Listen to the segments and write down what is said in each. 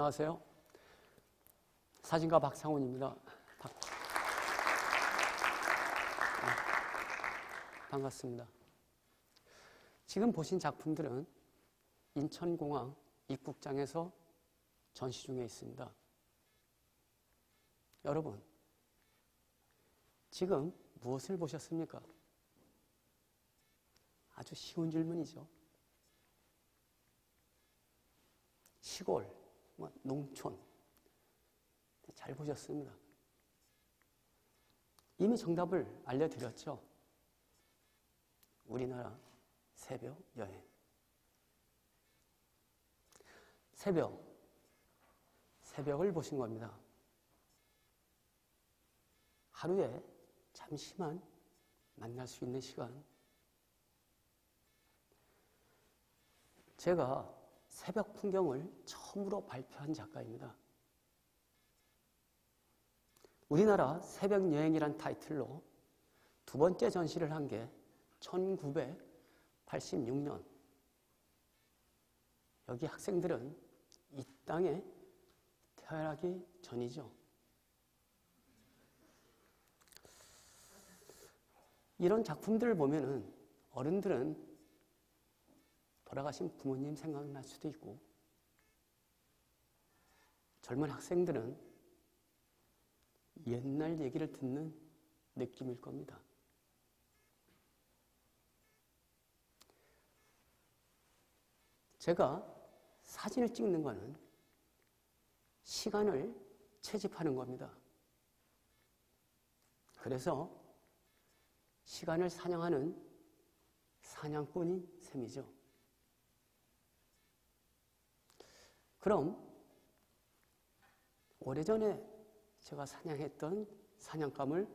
안녕하세요. 사진가 박상훈입니다. 박... 네, 반갑습니다. 지금 보신 작품들은 인천공항 입국장에서 전시 중에 있습니다. 여러분, 지금 무엇을 보셨습니까? 아주 쉬운 질문이죠. 시골, 뭐 농촌. 잘 보셨습니다. 이미 정답을 알려드렸죠. 우리나라 새벽 여행. 새벽, 새벽을 보신 겁니다. 하루에 잠시만 만날 수 있는 시간. 제가 새벽 풍경을 처음으로 발표한 작가입니다. 우리나라 새벽 여행이란 타이틀로 두 번째 전시를 한 게 1986년. 여기 학생들은 이 땅에 태어나기 전이죠. 이런 작품들을 보면은 어른들은 돌아가신 부모님 생각날 수도 있고 젊은 학생들은 옛날 얘기를 듣는 느낌일 겁니다. 제가 사진을 찍는 것은 시간을 채집하는 겁니다. 그래서 시간을 사냥하는 사냥꾼인 셈이죠. 그럼 오래전에 제가 사냥했던 사냥감을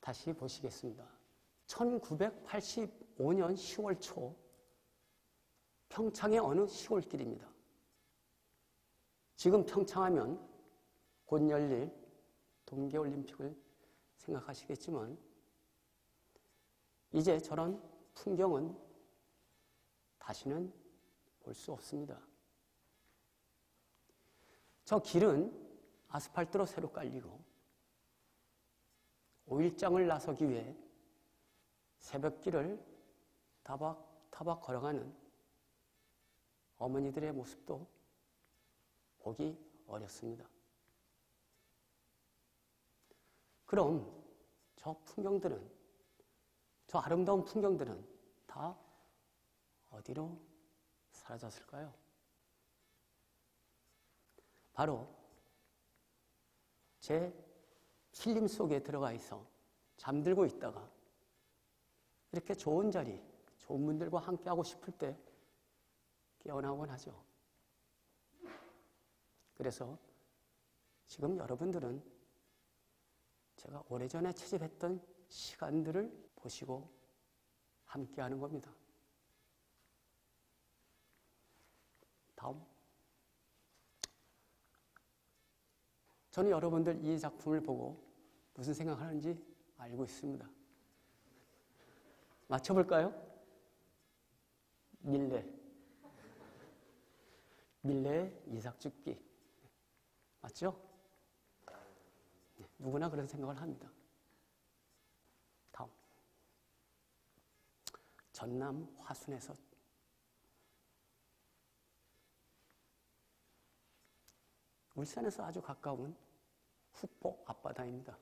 다시 보시겠습니다. 1985년 10월 초 평창의 어느 시골길입니다. 지금 평창하면 곧 열릴 동계올림픽을 생각하시겠지만 이제 저런 풍경은 다시는 볼 수 없습니다. 저 길은 아스팔트로 새로 깔리고 5일장을 나서기 위해 새벽길을 타박 타박 걸어가는 어머니들의 모습도 보기 어렵습니다. 그럼 저 풍경들은, 저 아름다운 풍경들은 다 어디로 사라졌을까요? 바로 제 필름 속에 들어가 있어 잠들고 있다가 이렇게 좋은 자리, 좋은 분들과 함께 하고 싶을 때 깨어나곤 하죠. 그래서 지금 여러분들은 제가 오래전에 채집했던 시간들을 보시고 함께 하는 겁니다. 다음. 저는 여러분들 이 작품을 보고 무슨 생각하는지 알고 있습니다. 맞춰볼까요? 밀레. 밀레의 이삭 죽기. 맞죠? 네, 누구나 그런 생각을 합니다. 다음. 전남 화순에서 울산에서 아주 가까운 후포 앞바다입니다.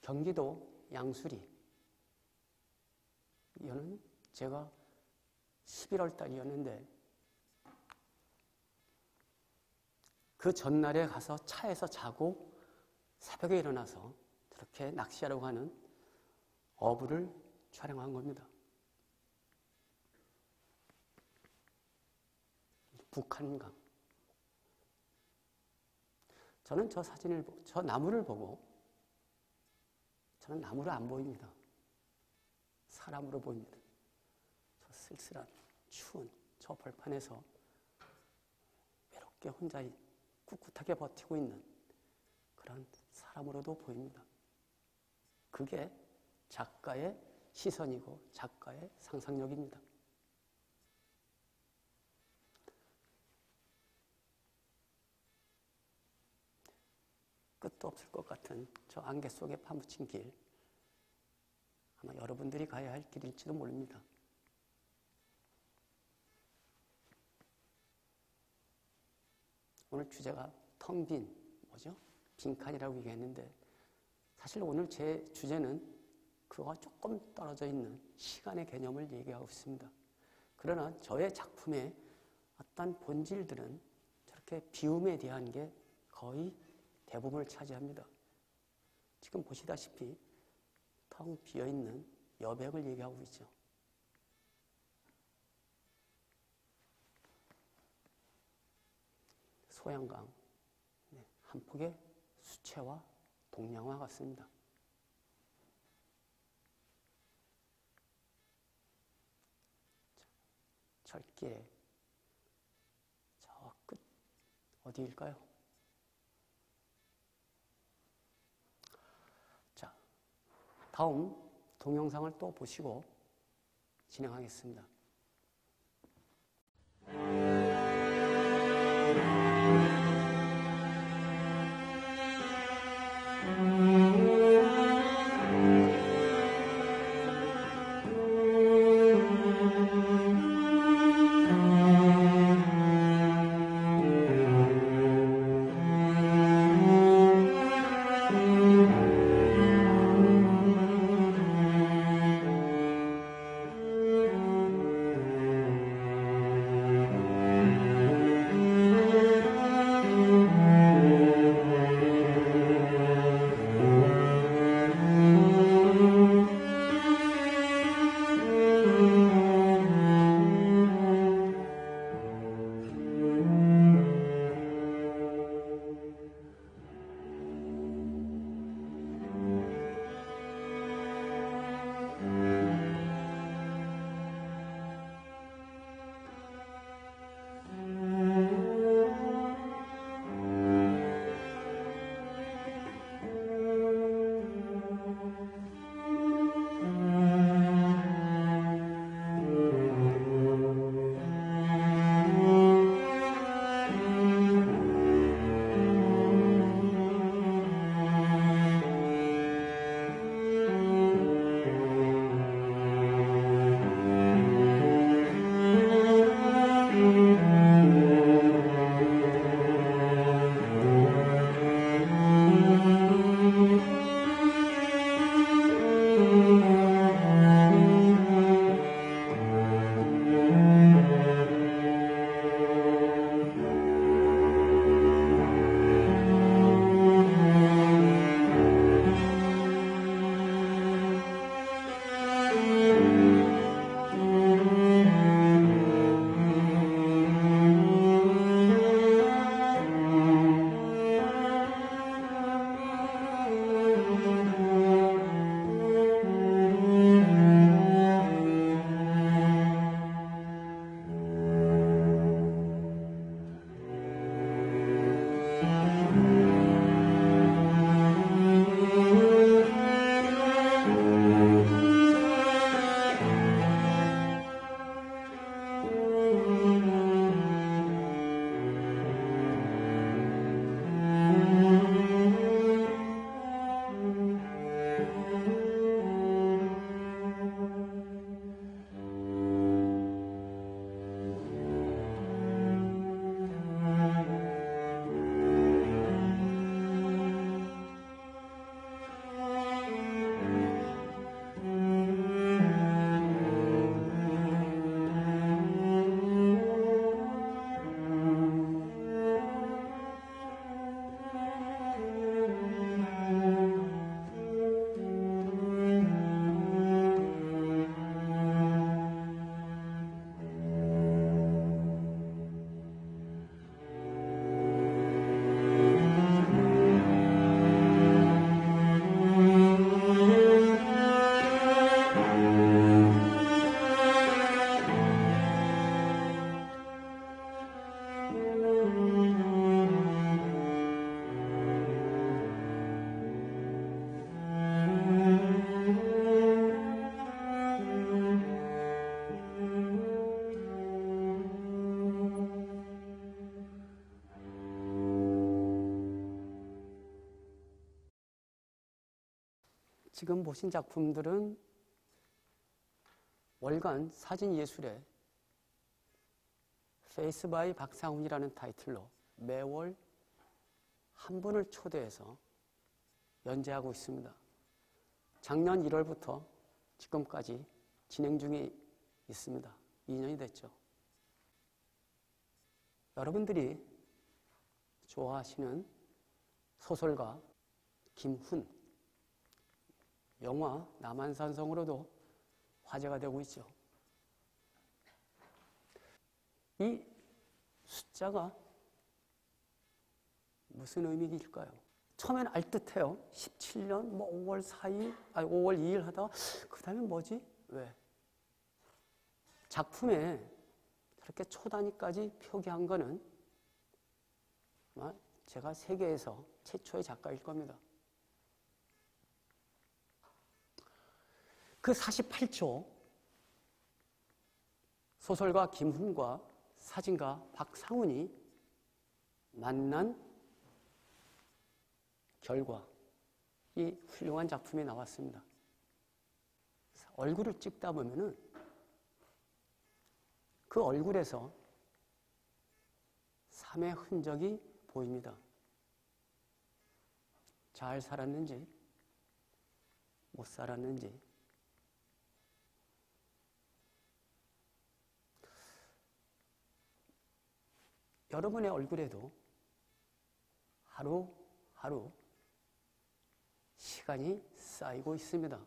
경기도 양수리. 이거는 제가 11월 달이었는데 그 전날에 가서 차에서 자고 새벽에 일어나서 저렇게 낚시하러 가는 어부를 촬영한 겁니다. 북한강. 저는 저 사진을, 저 나무를 보고 저는 나무를 안 보입니다. 사람으로 보입니다. 저 쓸쓸한, 추운 저 벌판에서 외롭게 혼자 꿋꿋하게 버티고 있는 그런 사람으로도 보입니다. 그게 작가의 시선이고 작가의 상상력입니다. 끝도 없을 것 같은 저 안개 속에 파묻힌 길. 아마 여러분들이 가야 할 길일지도 모릅니다. 오늘 주제가 텅 빈, 뭐죠? 빈칸이라고 얘기했는데, 사실 오늘 제 주제는 그와 조금 떨어져 있는 시간의 개념을 얘기하고 있습니다. 그러나 저의 작품의 어떤 본질들은 저렇게 비움에 대한 게 거의 대부분을 차지합니다. 지금 보시다시피 텅 비어 있는 여백을 얘기하고 있죠. 소양강 네, 한 폭의 수채화 동양화 같습니다. 철길에 저끝 어디일까요? 자, 다음 동영상을 또 보시고 진행하겠습니다. 지금 보신 작품들은 월간 사진예술의 Face by 박상훈이라는 타이틀로 매월 한 분을 초대해서 연재하고 있습니다. 작년 1월부터 지금까지 진행 중에 있습니다. 2년이 됐죠. 여러분들이 좋아하시는 소설가 김훈, 영화 남한산성으로도 화제가 되고 있죠. 이 숫자가 무슨 의미일까요? 처음엔 알듯해요. 17년, 뭐 5월 4일, 아니 5월 2일 하다가 그 다음에 뭐지? 왜? 작품에 저렇게 초단위까지 표기한 거는 제가 세계에서 최초의 작가일 겁니다. 그 48초 소설가 김훈과 사진가 박상훈이 만난 결과 이 훌륭한 작품이 나왔습니다. 얼굴을 찍다 보면은 그 얼굴에서 삶의 흔적이 보입니다. 잘 살았는지, 못 살았는지, 여러분의 얼굴에도 하루하루 시간이 쌓이고 있습니다.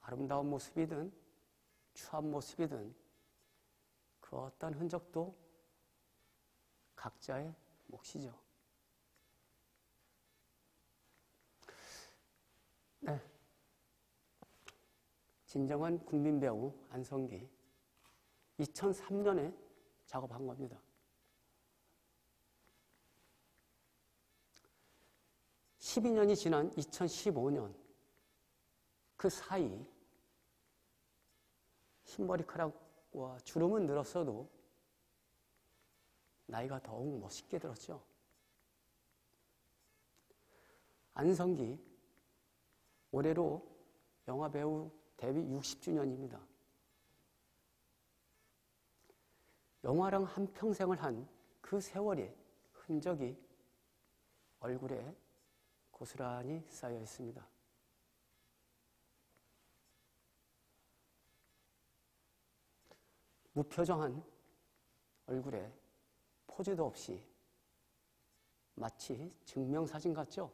아름다운 모습이든 추한 모습이든 그 어떤 흔적도 각자의 몫이죠. 네. 진정한 국민 배우 안성기 2003년에 작업한 겁니다. 12년이 지난 2015년 그 사이 흰머리카락과 주름은 늘었어도 나이가 더욱 멋있게 들었죠. 안성기 올해로 영화배우 데뷔 60주년입니다. 영화랑 한평생을 한 그 세월의 흔적이 얼굴에 고스란히 쌓여 있습니다. 무표정한 얼굴에 포즈도 없이 마치 증명사진 같죠?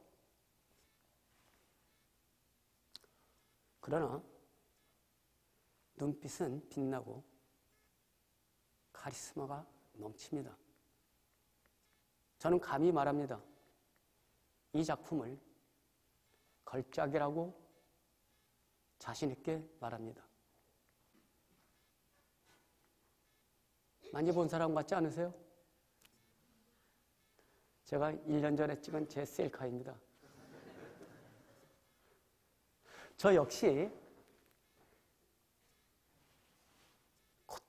그러나 눈빛은 빛나고 카리스마가 넘칩니다. 저는 감히 말합니다. 이 작품을 걸작이라고 자신있게 말합니다. 많이 본 사람 같지 않으세요? 제가 1년 전에 찍은 제 셀카입니다. 저 역시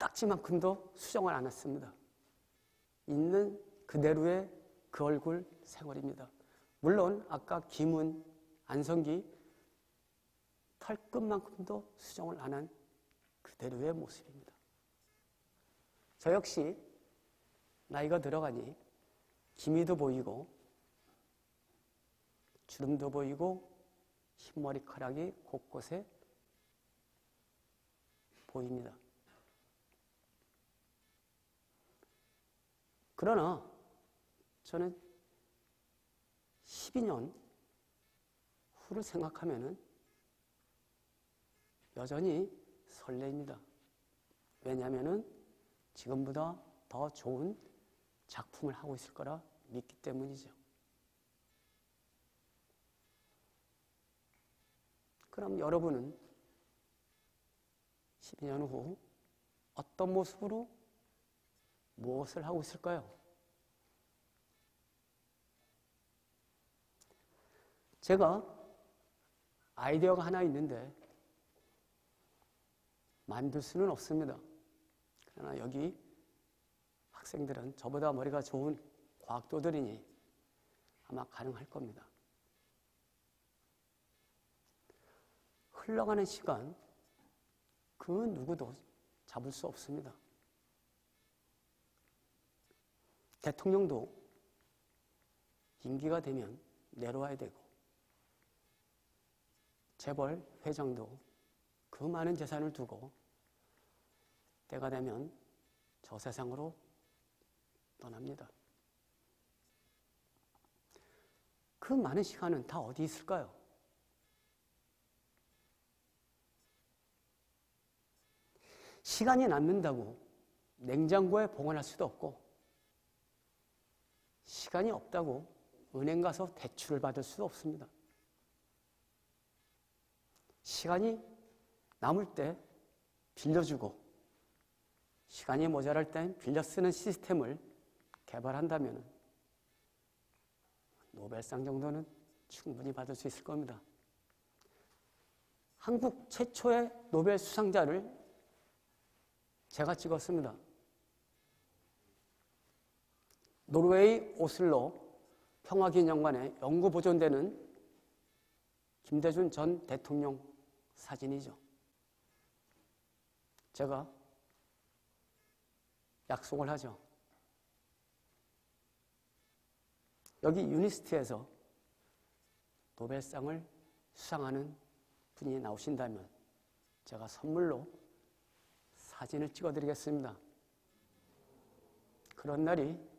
딱지만큼도 수정을 안 했습니다. 있는 그대로의 그 얼굴 생활입니다. 물론 아까 김은 안성기 털끝만큼도 수정을 안 한 그대로의 모습입니다. 저 역시 나이가 들어가니 기미도 보이고 주름도 보이고 흰머리카락이 곳곳에 보입니다. 그러나 저는 12년 후를 생각하면 여전히 설레입니다. 왜냐하면 지금보다 더 좋은 작품을 하고 있을 거라 믿기 때문이죠. 그럼 여러분은 12년 후 어떤 모습으로 무엇을 하고 있을까요? 제가 아이디어가 하나 있는데 만들 수는 없습니다. 그러나 여기 학생들은 저보다 머리가 좋은 과학도들이니 아마 가능할 겁니다. 흘러가는 시간, 그 누구도 잡을 수 없습니다. 대통령도 임기가 되면 내려와야 되고, 재벌 회장도 그 많은 재산을 두고 때가 되면 저 세상으로 떠납니다. 그 많은 시간은 다 어디 있을까요? 시간이 남는다고 냉장고에 보관할 수도 없고, 시간이 없다고 은행 가서 대출을 받을 수도 없습니다. 시간이 남을 때 빌려주고, 시간이 모자랄 땐 빌려 쓰는 시스템을 개발한다면 노벨상 정도는 충분히 받을 수 있을 겁니다. 한국 최초의 노벨 수상자를 제가 찍었습니다. 노르웨이 오슬로 평화기념관에 영구 보존되는 김대중 전 대통령 사진이죠. 제가 약속을 하죠. 여기 유니스트에서 노벨상을 수상하는 분이 나오신다면 제가 선물로 사진을 찍어드리겠습니다. 그런 날이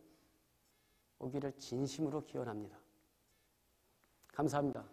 오기를 진심으로 기원합니다. 감사합니다.